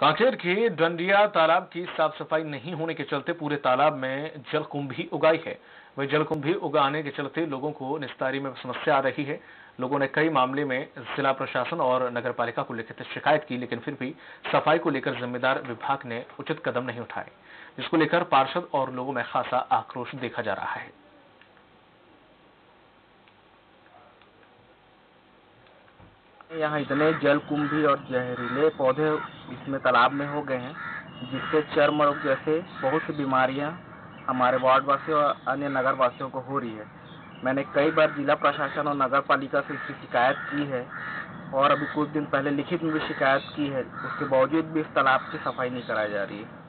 कांकेर के डंडिया तालाब की साफ़ सफ़ाई नहीं होने के चलते पूरे तालाब में जलकुंभी उगाई है। वही जलकुंभी उगाने के चलते लोगों को निस्तारी में समस्या आ रही है। लोगों ने कई मामले में जिला प्रशासन और नगर पालिका को लिखित शिकायत की, लेकिन फिर भी सफ़ाई को लेकर जिम्मेदार विभाग ने उचित कदम नहीं उठाए। जिसको लेकर पार्षद और लोगों में खासा आक्रोश देखा जा रहा है। यहाँ इतने जल कुंभी और जहरीले पौधे इसमें तालाब में हो गए हैं, जिससे चर्म रोग जैसे बहुत सी बीमारियाँ हमारे वार्ड वासियों और अन्य नगर वासियों को हो रही है। मैंने कई बार जिला प्रशासन और नगर पालिका से इसकी शिकायत की है और अभी कुछ दिन पहले लिखित में भी शिकायत की है, उसके बावजूद भी इस तालाब की सफ़ाई नहीं कराई जा रही है।